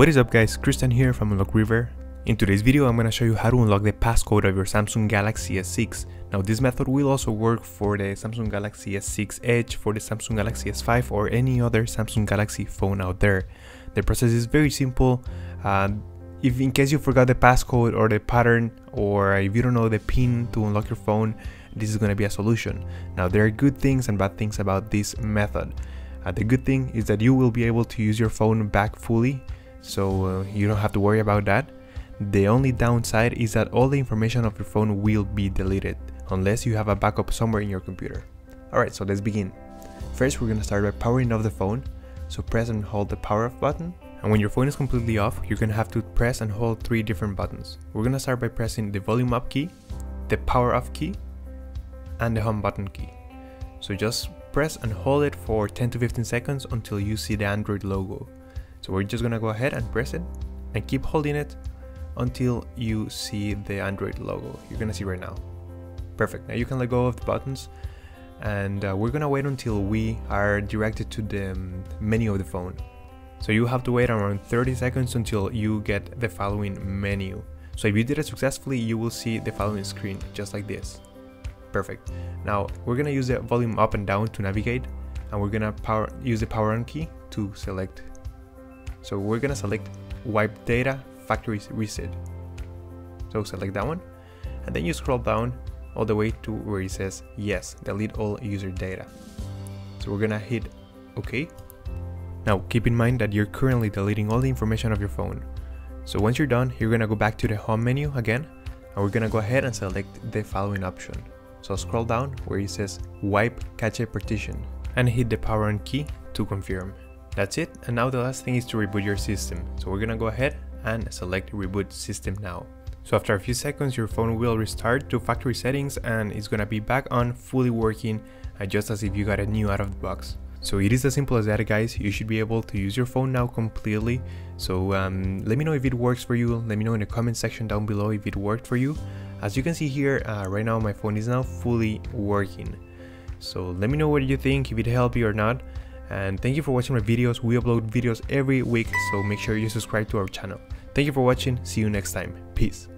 What is up guys, Christian here from Unlock River. In today's video I'm gonna show you how to unlock the passcode of your Samsung Galaxy S6. Now this method will also work for the Samsung Galaxy S6 Edge, for the Samsung Galaxy S5 or any other Samsung Galaxy phone out there. The process is very simple. Uh, if in case you forgot the passcode or the pattern or if you don't know the pin to unlock your phone, this is going to be a solution. Now there are good things and bad things about this method. Uh, the good thing is that you will be able to use your phone back fully, so uh, you don't have to worry about that. The only downside is that all the information of your phone will be deleted, unless you have a backup somewhere in your computer. Alright, so let's begin. First we're to start by powering off the phone, so press and hold the power off button, and when your phone is completely off, you're to have to press and hold three different buttons. We're to start by pressing the volume up key, the power off key, and the home button key. So just press and hold it for 10 to 15 seconds until you see the Android logo. So we're just gonna go ahead and press it and keep holding it until you see the Android logo. You're gonna see right now. Perfect, now you can let go of the buttons and uh, we're gonna wait until we are directed to the um, menu of the phone. So you have to wait around 30 seconds until you get the following menu. So if you did it successfully, you will see the following screen, just like this. Perfect. Now we're gonna use the volume up and down to navigate and we're gonna power use the power on key to select. So we're gonna select wipe data factory reset. So select that one and then you scroll down all the way to where it says yes, delete all user data. So we're gonna hit OK. Now keep in mind that you're currently deleting all the information of your phone. So once you're done, you're gonna go back to the home menu again and we're gonna go ahead and select the following option. So scroll down where it says wipe cache partition and hit the power on key to confirm. That's it and now the last thing is to reboot your system. So we're gonna go ahead and select reboot system now. So after a few seconds your phone will restart to factory settings and it's gonna be back on fully working uh, just as if you got it new out of the box. So it is as simple as that guys, you should be able to use your phone now completely. So um, let me know if it works for you, let me know in the comment section down below if it worked for you. As you can see here, uh, right now my phone is now fully working. So let me know what you think, if it helped you or not. And thank you for watching my videos. We upload videos every week, so make sure you subscribe to our channel. Thank you for watching. See you next time. Peace.